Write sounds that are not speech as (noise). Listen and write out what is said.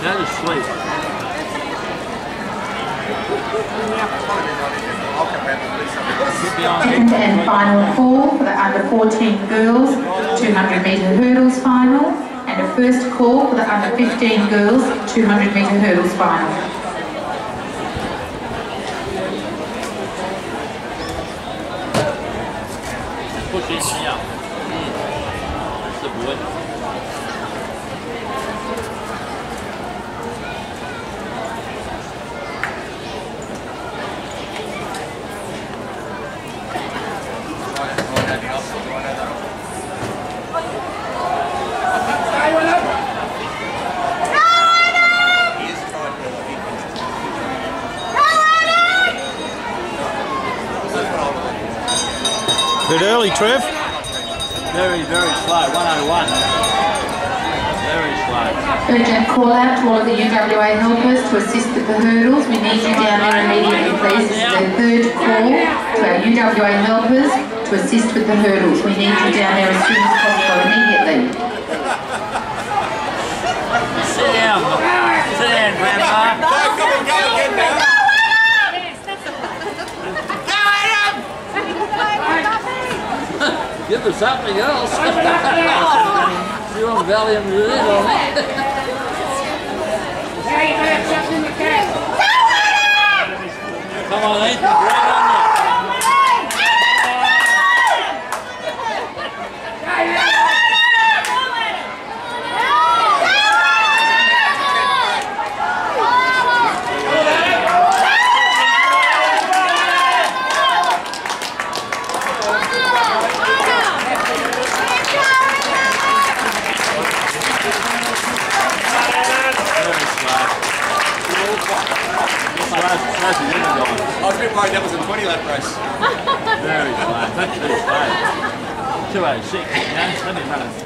That is sweet. Second and final call for the under 14 girls 200 metre hurdles final and a first call for the under 15 girls 200 metre hurdles final. Bit early, Trev. Very, very slow. 101. Very slow. Urgent call out to all of the UWA helpers to assist with the hurdles. We need you down there immediately, please. This is the third call to our UWA helpers to assist with the hurdles. We need you down there as soon as possible, immediately. Sit down. Sit down, Grandpa. Give us something else. (laughs) you want Valium to live on it. Come on, Ethan. Right on you. Very slow. Slow, slow as you've ever gone. I was a bit worried that was a 20 lap race. Very slow. That's too slow. 206. You know, let me run it.